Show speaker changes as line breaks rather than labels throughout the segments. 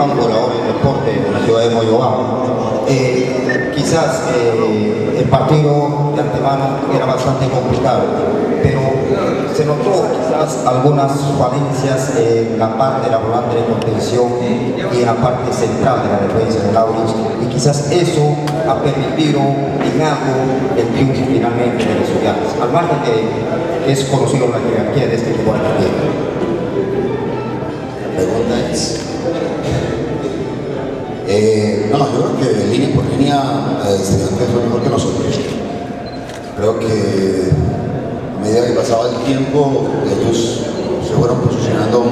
campo de la hora del deporte de la ciudad de Moyobamba. Eh, quizás eh, el partido de antemano era bastante complicado, pero se notó quizás algunas falencias en la parte de la volante de contención y en la parte central de la defensa de Lauris, y quizás eso ha permitido en algo el triunfo finalmente de los estudiantes, al margen que, que es conocido la jerarquía de este equipo argentino.
Pregunta es. Eh, yo creo que línea por línea eh, Estudiantes fue mejor que nosotros. Creo que a medida que pasaba el tiempo, ellos se fueron posicionando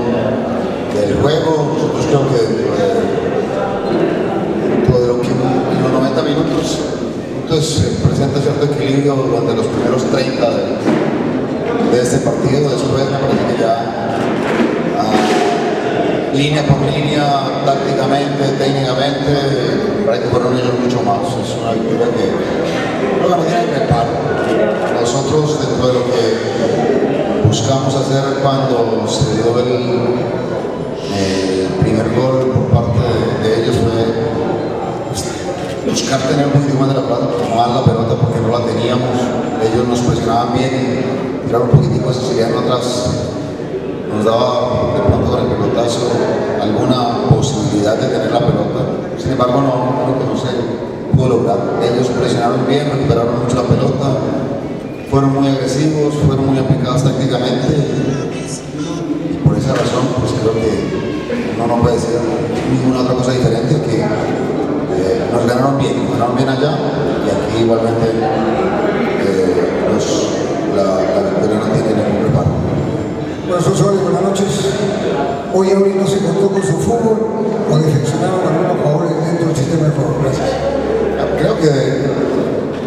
del juego. Nosotros creo que eh, todo lo en los 90 minutos entonces se presenta cierto equilibrio durante los primeros 30 de, de este partido. Después me parece que ya ah, línea por línea, tácticamente, técnicamente, me parece que fueron ellos mucho más. Es una victoria que no la que reparo. Nosotros dentro de lo que buscamos hacer cuando se dio el, primer gol por parte de, ellos fue buscar tener un poquito más de la pelota, tomar la pelota porque no la teníamos. Ellos nos presionaban bien y tirar un poquitico de siciliano atrás. Nos daba de pronto con el pelotazo alguna posibilidad de tener la pelota. Sin embargo, no, no, no se pudo lograr. Ellos presionaron bien, recuperaron mucho la pelota, fueron muy agresivos, fueron muy aplicados tácticamente. Y por esa razón, pues creo que no nos puede decir ninguna otra cosa diferente que eh, nos ganaron bien, nos ganaron bien allá y aquí igualmente
Hoy Auri no se contó con su fútbol o defeccionaron algunos jugadores dentro del sistema de juego. Gracias.
Creo que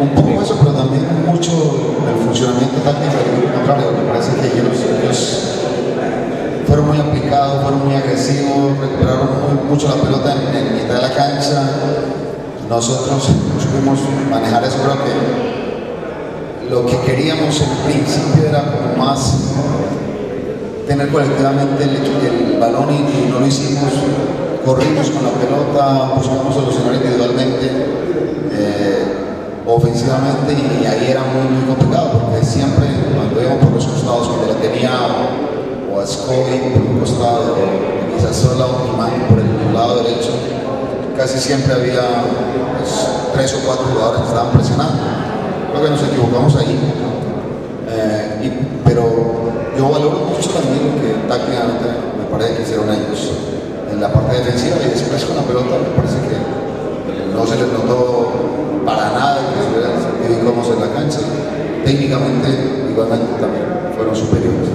un poco eso, pero también mucho el funcionamiento táctico del contrario. Me parece que ellos, fueron muy aplicados, fueron muy agresivos, recuperaron mucho la pelota en, en, mitad de la cancha. Nosotros supimos manejar eso, creo que lo que queríamos en principio era como más tener colectivamente el, el balón y, no lo hicimos. Corrimos con la pelota, buscamos solucionar individualmente, eh, ofensivamente y ahí era muy, muy complicado porque siempre cuando íbamos por los costados, cuando la tenía o a Scoy por un costado, o quizás solo a Imán por el lado derecho, casi siempre había pues, tres o cuatro jugadores que estaban presionando. Creo que nos equivocamos ahí. Eh, yo valoro mucho también que tácticamente me parece que hicieron ellos en la parte defensiva y después con la pelota me parece que no se les notó para nada que estuvieran incómodos en la cancha. Técnicamente igualmente también fueron superiores.